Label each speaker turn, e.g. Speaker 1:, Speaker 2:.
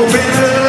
Speaker 1: Open